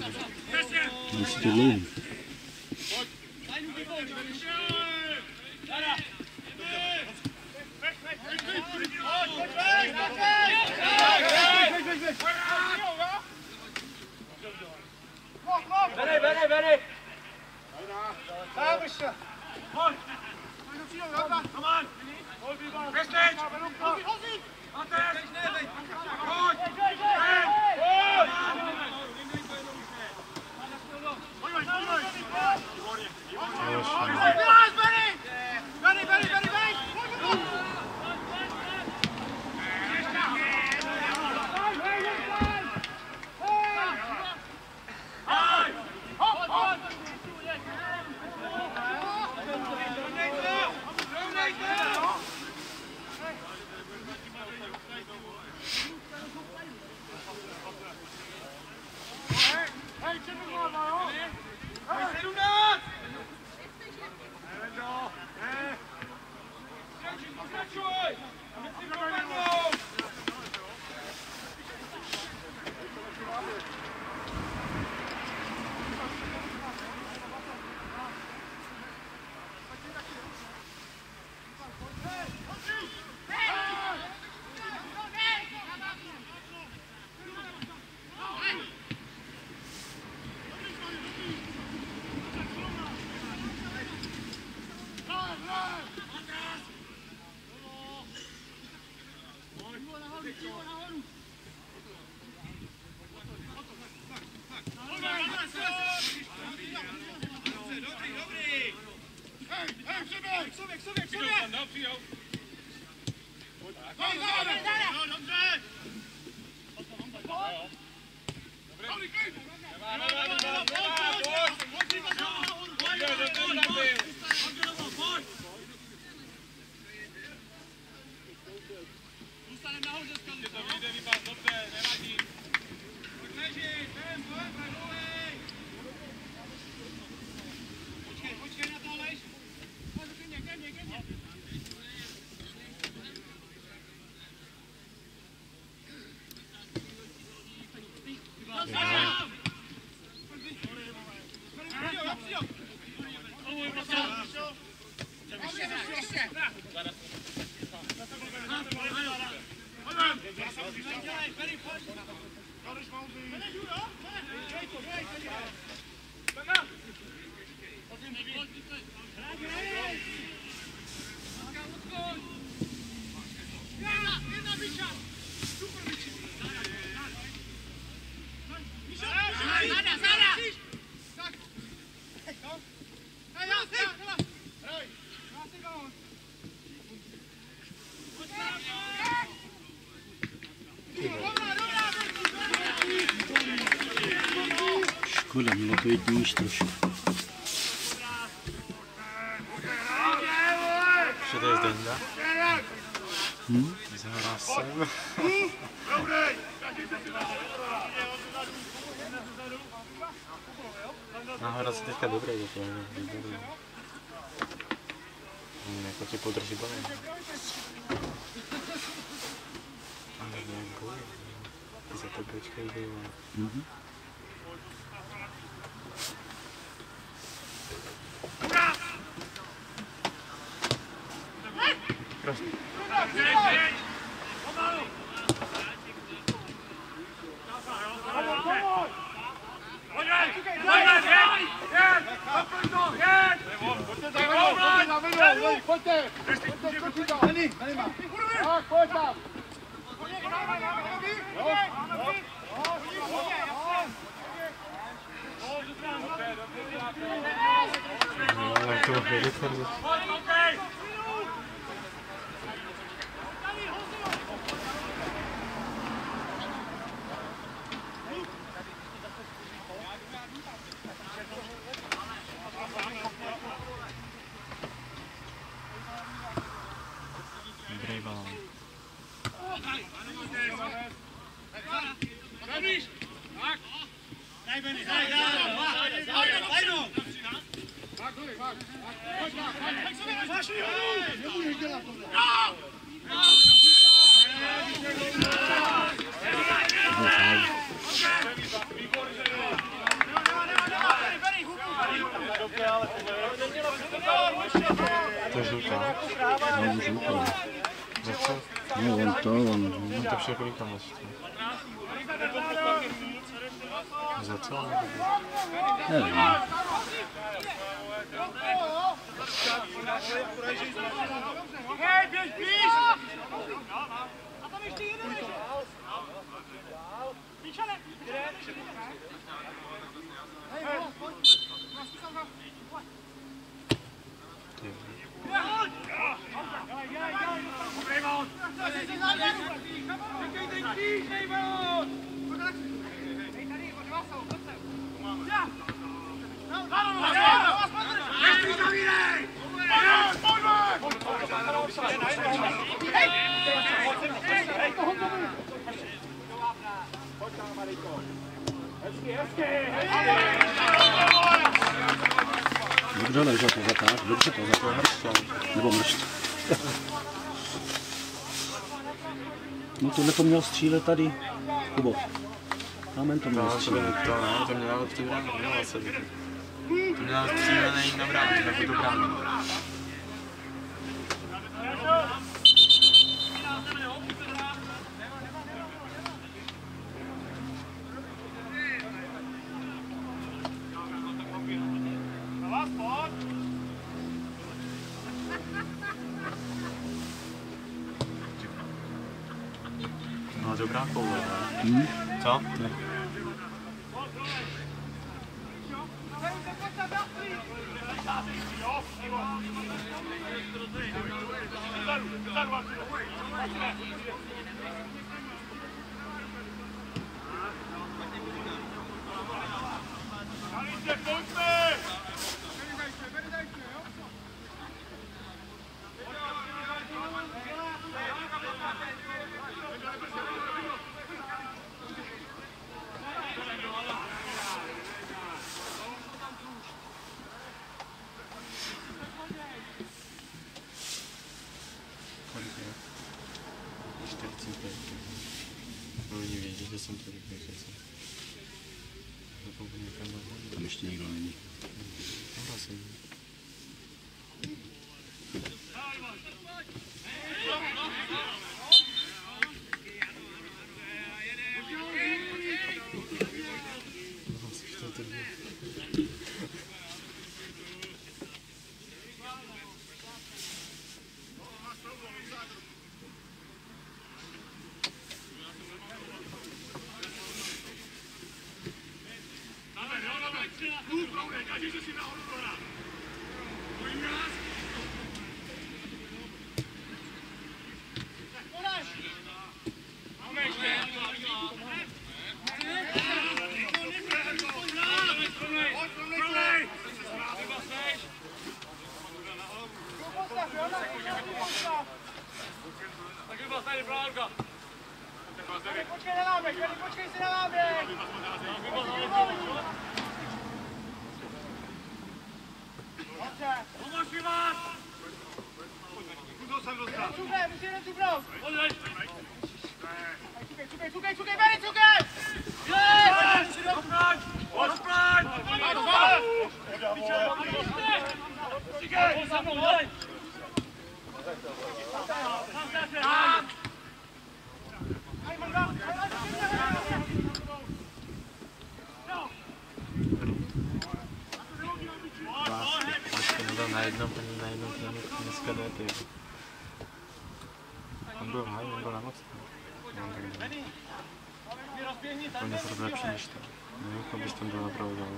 Nice to learn. Mělo to jít níž trošku. Že to je Zdenda? Hm? Zahrá jsem. Nahoře se teďka dobrý, je to výborný. Hm, Jako ti podrží balén. Ale nějak bojí. Ty za to počkej, bývá. Mhm. de 特别 No, on to, on, No to vše kolik tam ještě. Za co? nevím. Hej, běž blíž! A tam ještě jeden! Míčane! Hej, pojď! Ty. Dobrý balon! Čekej ten kříž, hej balon! Hej, tady, od vás jsou, pojď sem. Já! Dobře ležel to zatáh, dobře to zatáh. Nebo mršť. No tohle to měl střílet tady. Kubo. Amen to měl No, to, střílet. to ne, to se být. To měla střílený na bránu, na tu bránu. 嗯，走。Szukaj, musimy tu brać! Odejdź! Szukaj, szukaj, szukaj, szukaj, wejdź, szukaj! Na jednom, na jednom plánu dneska jde, ty. On byl haj, on byl na moc. No, tak ne. On je zrovna lepší než to. Nevím, koho bys tam byl napravdu dal.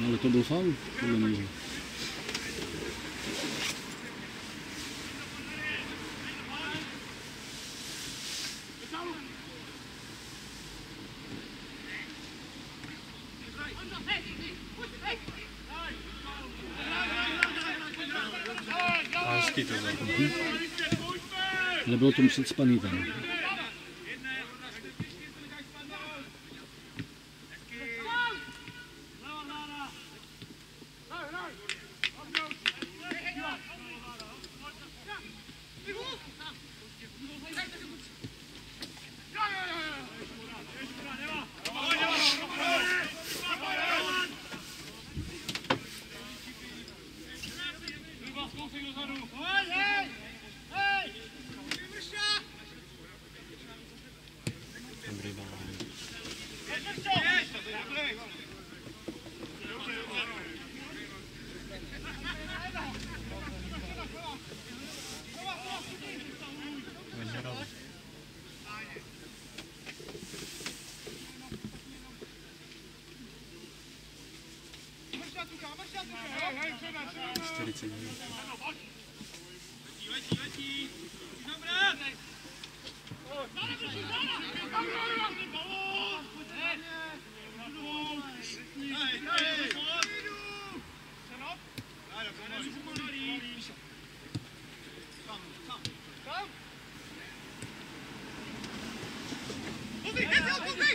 No, ale to był faul? Nie. do të mësit spanitën. Help me!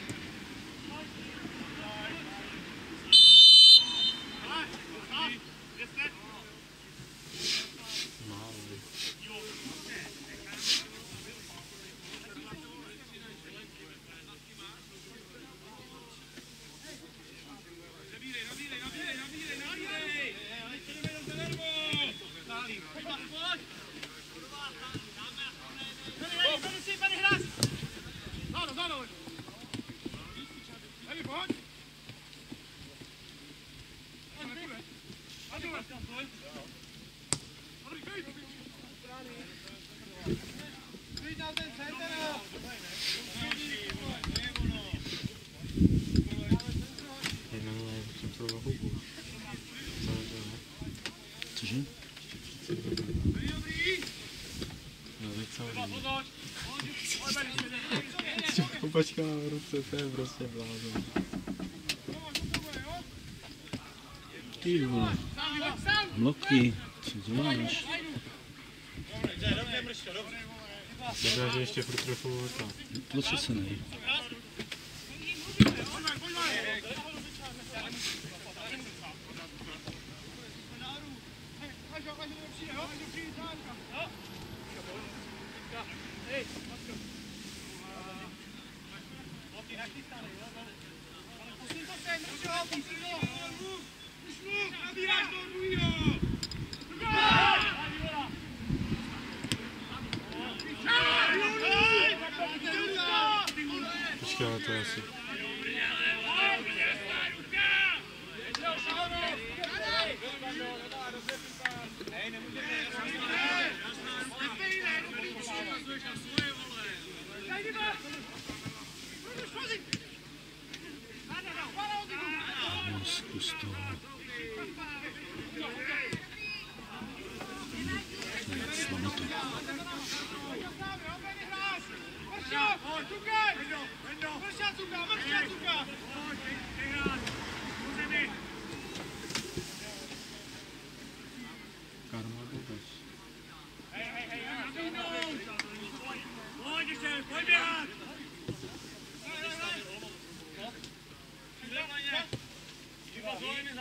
Celý. Kupačka na ruce, to je prostě blázen. Ty vole. Bloky. Co děláš? Myslím, že ještě furt trochu tam. Tlačí se nej. Počkej, ale to je asi...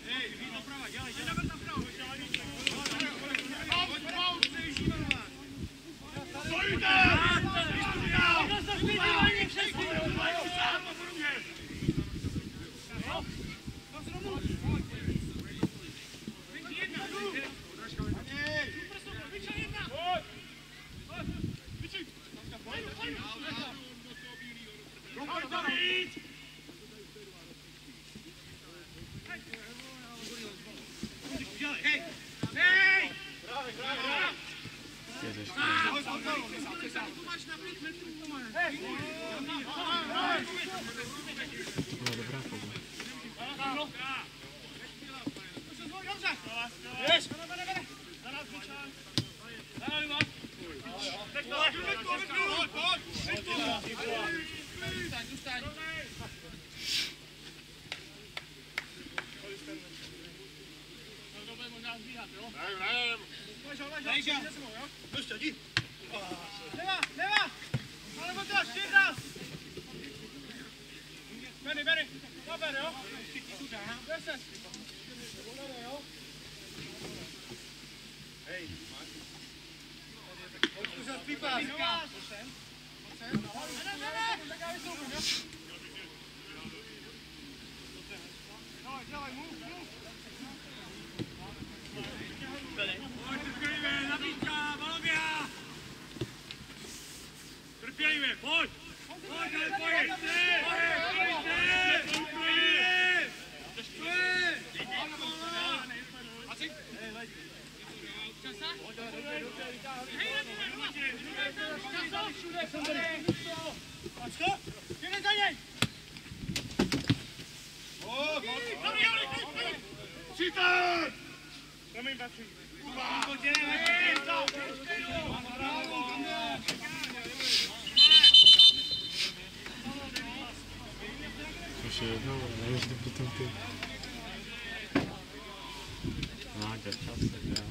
Hey, u vindt op straat, ga dan naar rechts, ga dan naar. Başka? Yine gel. Oh, Sitter! Coming back to Слушай, ну, я жду потом ты. Ага, сейчас.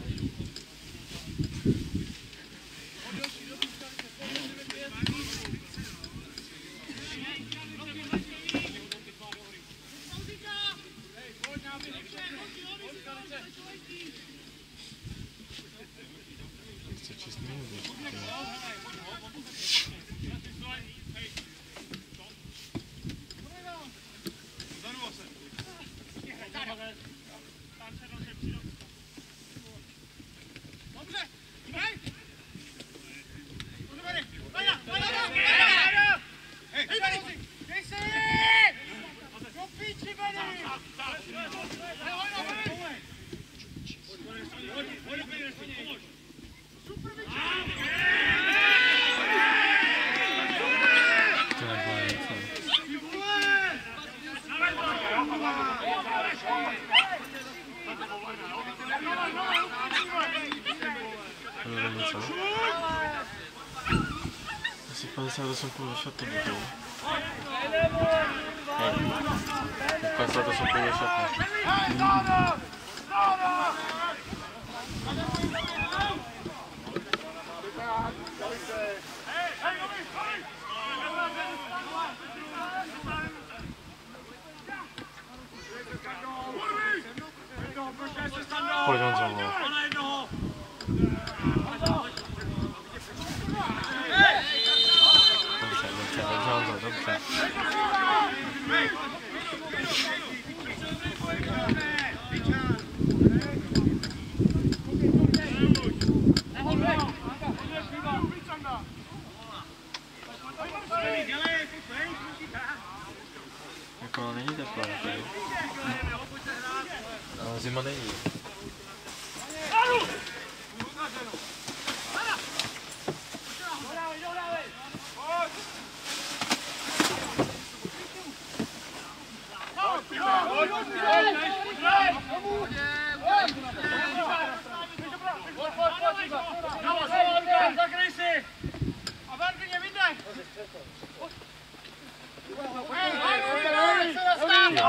passado. Esse passado são com o chato de deu. É. O passado são com o chato. Pojďme za mnou.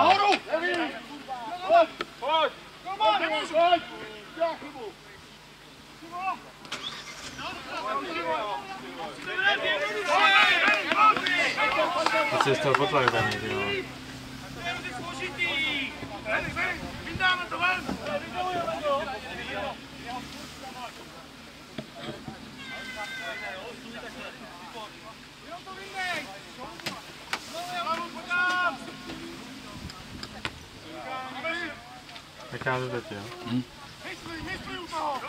Harald! Goed! Kom maar! Ja, goed! Dat is toch wat leuk bij mij, joh. Thank you. Necháme teď, jo. Myslí, myslí u toho!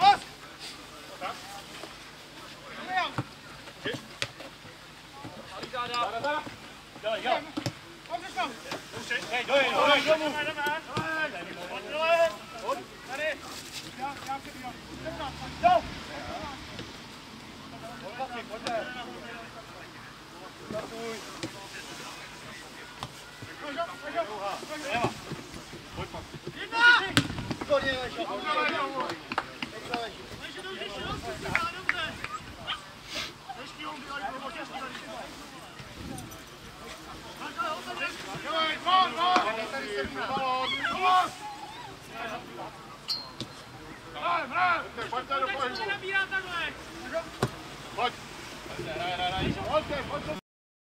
Dost! Pojď! Pojď! Pojď! Pojď!